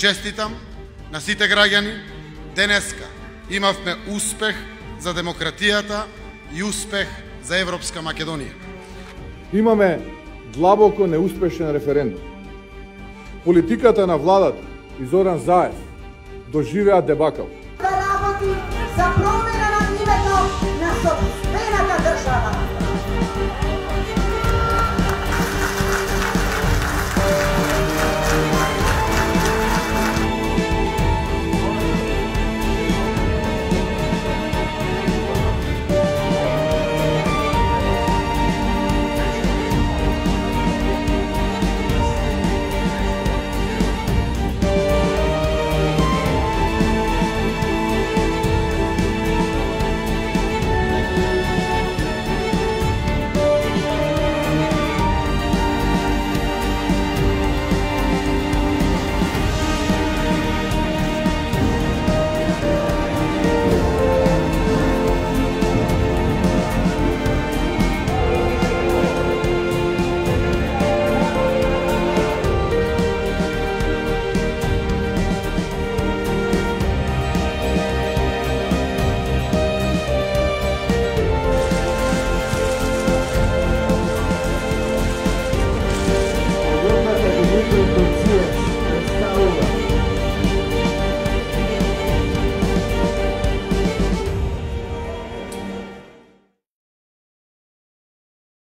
честитам на сите граѓани. Денеска имавме успех за демократијата и успех за Европска Македонија. Имаме длабоко неуспешен референдум. Политиката на владата и Зоран Заев доживеа дебакал. Да работи за